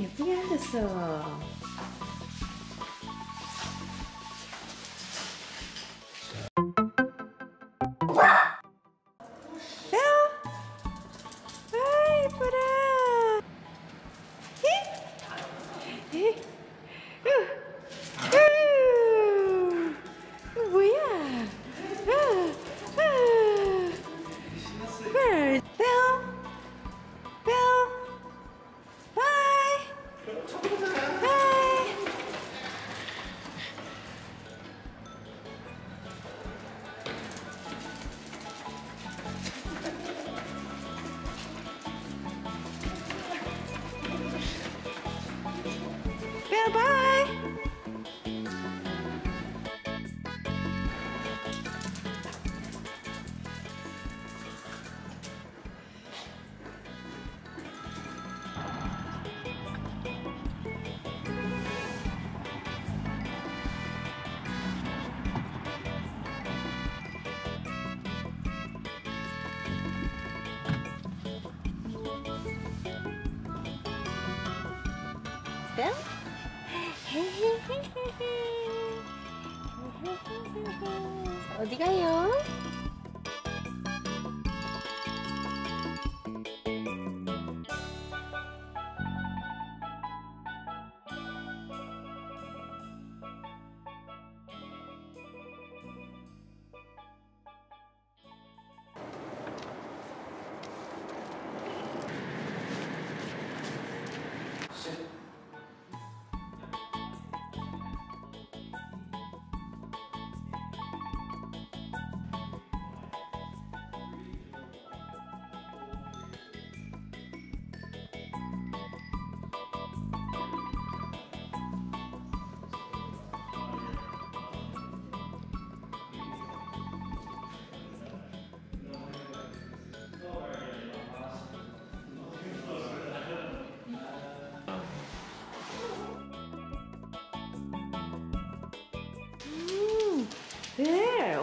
응, 예쁘게 별? 어디 가요?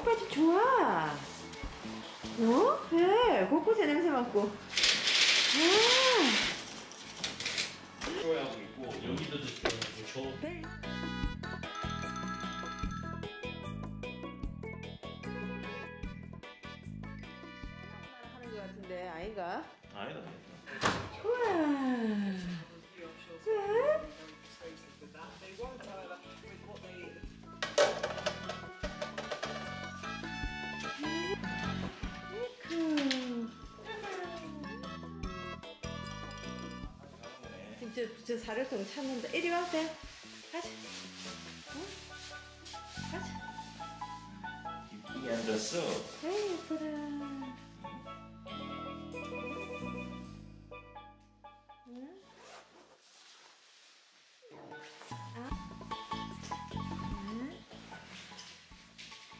오빠 집 좋아. 어? 벨, 곳곳에 냄새 맡고. 아, 좋아하고 있고 여기도 저 벨. 하는 것 같은데, 아이가? 아니다 우와. 벨? 진짜 저 사료통 찾는다. 이리 와, 돼. 가자. 응? 가자. 이쁘게 앉았어 에이, 예쁘다. 응? 아. 응?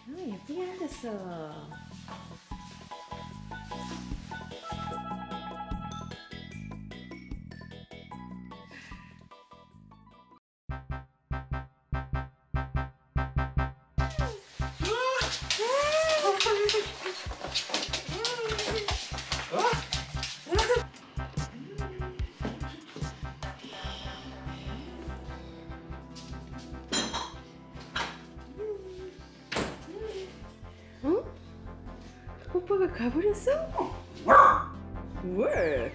응, 예쁘게 앉았어. 어? 오빠가 가버렸어? 왜?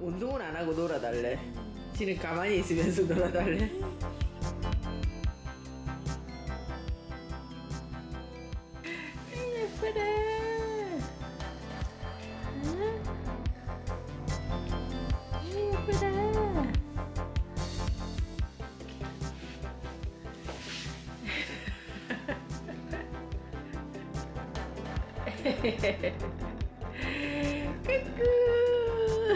운동은 안 하고 놀아달래. 지는 가만히 있으면서 놀아달래. 예쁘다. 응? 예쁘다. 꾸꾸.